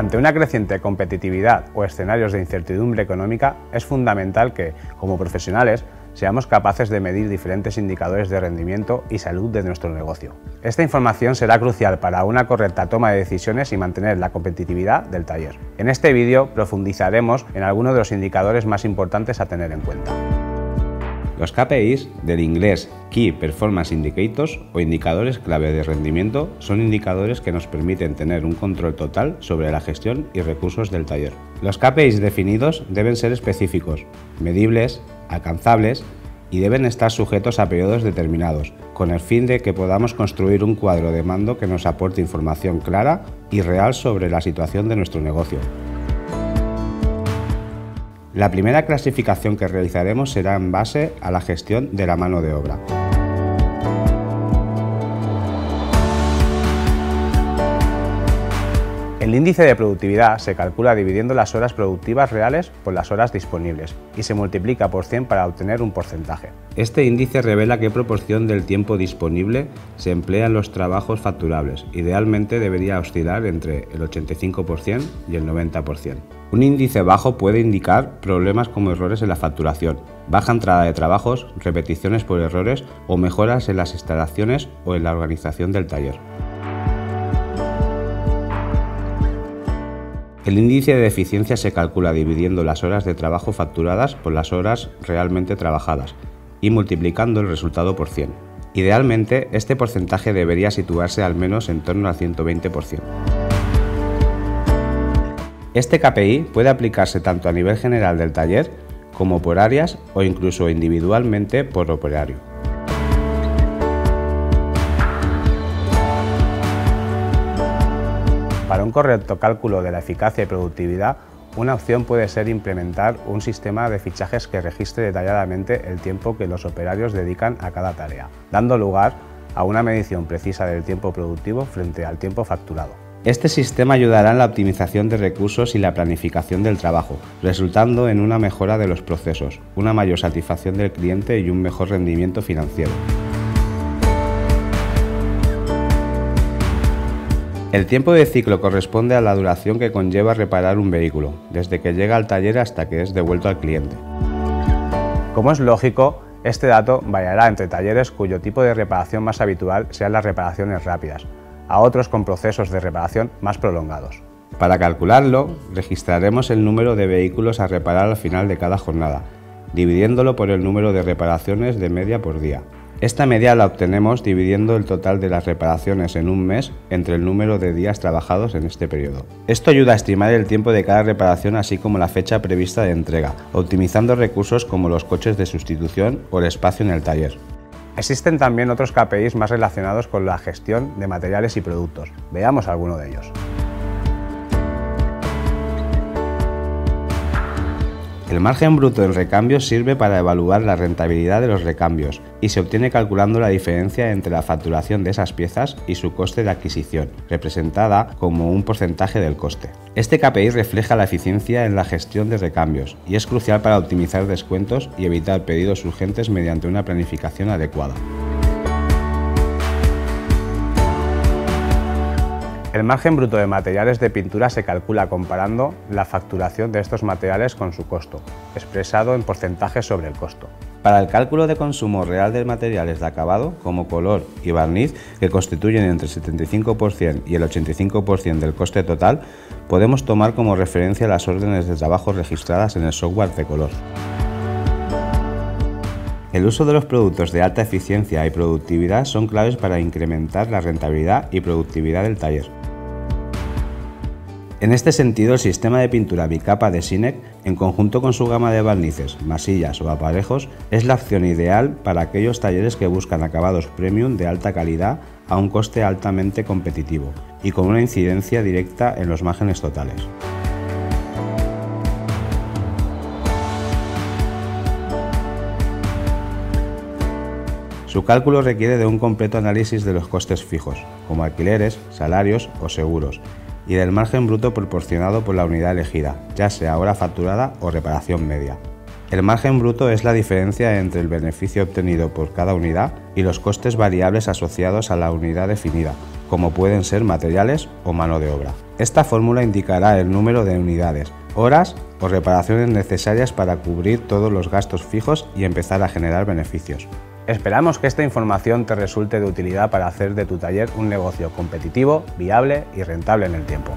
Ante una creciente competitividad o escenarios de incertidumbre económica, es fundamental que, como profesionales, seamos capaces de medir diferentes indicadores de rendimiento y salud de nuestro negocio. Esta información será crucial para una correcta toma de decisiones y mantener la competitividad del taller. En este vídeo profundizaremos en algunos de los indicadores más importantes a tener en cuenta. Los KPIs, del inglés Key Performance Indicators o indicadores clave de rendimiento, son indicadores que nos permiten tener un control total sobre la gestión y recursos del taller. Los KPIs definidos deben ser específicos, medibles, alcanzables y deben estar sujetos a periodos determinados, con el fin de que podamos construir un cuadro de mando que nos aporte información clara y real sobre la situación de nuestro negocio. La primera clasificación que realizaremos será en base a la gestión de la mano de obra. El índice de productividad se calcula dividiendo las horas productivas reales por las horas disponibles y se multiplica por 100 para obtener un porcentaje. Este índice revela qué proporción del tiempo disponible se emplea en los trabajos facturables. Idealmente debería oscilar entre el 85% y el 90%. Un índice bajo puede indicar problemas como errores en la facturación, baja entrada de trabajos, repeticiones por errores o mejoras en las instalaciones o en la organización del taller. El índice de eficiencia se calcula dividiendo las horas de trabajo facturadas por las horas realmente trabajadas y multiplicando el resultado por 100. Idealmente, este porcentaje debería situarse al menos en torno al 120%. Este KPI puede aplicarse tanto a nivel general del taller como por áreas o incluso individualmente por operario. Para un correcto cálculo de la eficacia y productividad, una opción puede ser implementar un sistema de fichajes que registre detalladamente el tiempo que los operarios dedican a cada tarea, dando lugar a una medición precisa del tiempo productivo frente al tiempo facturado. Este sistema ayudará en la optimización de recursos y la planificación del trabajo, resultando en una mejora de los procesos, una mayor satisfacción del cliente y un mejor rendimiento financiero. El tiempo de ciclo corresponde a la duración que conlleva reparar un vehículo, desde que llega al taller hasta que es devuelto al cliente. Como es lógico, este dato variará entre talleres cuyo tipo de reparación más habitual sean las reparaciones rápidas, a otros con procesos de reparación más prolongados. Para calcularlo, registraremos el número de vehículos a reparar al final de cada jornada, dividiéndolo por el número de reparaciones de media por día. Esta media la obtenemos dividiendo el total de las reparaciones en un mes entre el número de días trabajados en este periodo. Esto ayuda a estimar el tiempo de cada reparación así como la fecha prevista de entrega, optimizando recursos como los coches de sustitución o el espacio en el taller. Existen también otros KPIs más relacionados con la gestión de materiales y productos. Veamos alguno de ellos. El margen bruto en recambios sirve para evaluar la rentabilidad de los recambios y se obtiene calculando la diferencia entre la facturación de esas piezas y su coste de adquisición, representada como un porcentaje del coste. Este KPI refleja la eficiencia en la gestión de recambios y es crucial para optimizar descuentos y evitar pedidos urgentes mediante una planificación adecuada. El margen bruto de materiales de pintura se calcula comparando la facturación de estos materiales con su costo, expresado en porcentajes sobre el costo. Para el cálculo de consumo real de materiales de acabado, como color y barniz, que constituyen entre el 75% y el 85% del coste total, podemos tomar como referencia las órdenes de trabajo registradas en el software de color. El uso de los productos de alta eficiencia y productividad son claves para incrementar la rentabilidad y productividad del taller. En este sentido, el sistema de pintura bicapa de Sinec, en conjunto con su gama de barnices, masillas o aparejos, es la opción ideal para aquellos talleres que buscan acabados premium de alta calidad a un coste altamente competitivo y con una incidencia directa en los márgenes totales. Su cálculo requiere de un completo análisis de los costes fijos, como alquileres, salarios o seguros, y del margen bruto proporcionado por la unidad elegida, ya sea hora facturada o reparación media. El margen bruto es la diferencia entre el beneficio obtenido por cada unidad y los costes variables asociados a la unidad definida, como pueden ser materiales o mano de obra. Esta fórmula indicará el número de unidades, horas o reparaciones necesarias para cubrir todos los gastos fijos y empezar a generar beneficios. Esperamos que esta información te resulte de utilidad para hacer de tu taller un negocio competitivo, viable y rentable en el tiempo.